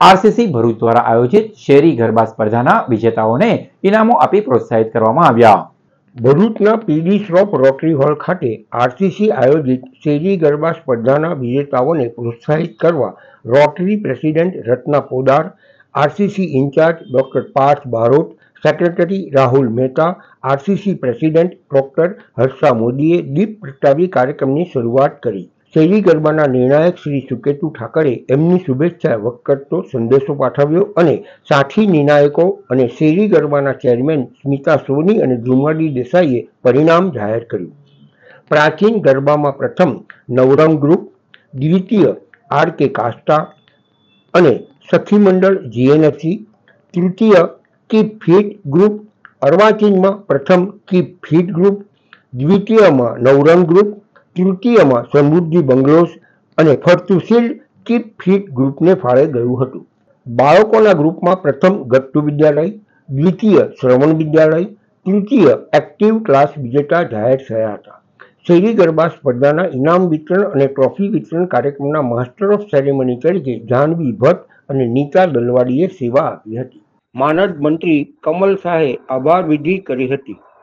RCC Bharuch દ્વારા આયોજિત શેરી ગરબા સ્પર્ધાના વિજેતાઓને ઇનામો આપી પ્રોત્સાહિત કરવામાં આવ્યા. ભરૂચના પીડી શ્રોપ રોટરી હોલ ખાતે આરસીસી આયોજિત શેરી ગરબા સ્પર્ધાના વિજેતાઓને પ્રોત્સાહિત કરવા Rotary president Ratna Podar, RCC incharge doctor Parth Barot, secretary Rahul Mehta, RCC president doctor Harsha મોદીએ દીપ પ્રગટાવી કાર્યક્રમની શરૂઆત કરી. શેરી ગરબાના નિર્ણાયક શ્રી સુકેતુ ઠાકરે એમની શુભેચ્છા વ્યક્ત સંદેશો પાઠવ્યો અને સાથી નિર્ણાયકો અને શેરી ગરબાના ચેરમેન સ્મિતા સોની અને ધુમાડી દેસાઈએ પરિણામ જાહેર કર્યું. પ્રાચીન ગરબામાં પ્રથમ નવરંગ ગ્રુપ દ્વિતીય આર કે કાસ્ટા અને સખી મંડળ જીએનએફસી, તૃતીય કીપ ફીટ ગ્રુપ અર્વાચીનમાં પ્રથમ કીપ ફીટ ગ્રુપ દ્વિતીયમાં નવરંગ ગ્રુપ તૃતીયમાં સમૃદ્ધિ બંગલોસ અને ફરતુશીલ કીપ ફિટ ગ્રુપને ફાળે ગયું હતું. બાળકોના ગ્રુપમાં પ્રથમ ગટ્ટુ વિદ્યાલય, દ્વિતીય શ્રવણ વિદ્યાલય, તૃતીય એક્ટિવ ક્લાસ વિજેતા જાહેર થયા હતા. શેરી ગરબા સ્પર્ધાના ઇનામ વિતરણ અને ટ્રોફી વિતરણ કાર્યક્રમના માસ્ટર ઓફ સેરેમની તરીકે જાહ્નવી ભટ્ટ અને નીતા દલવાડીએ સેવા આપી હતી. માનદ મંત્રી કમલ શાહે આભાર વિધિ કરી હતી.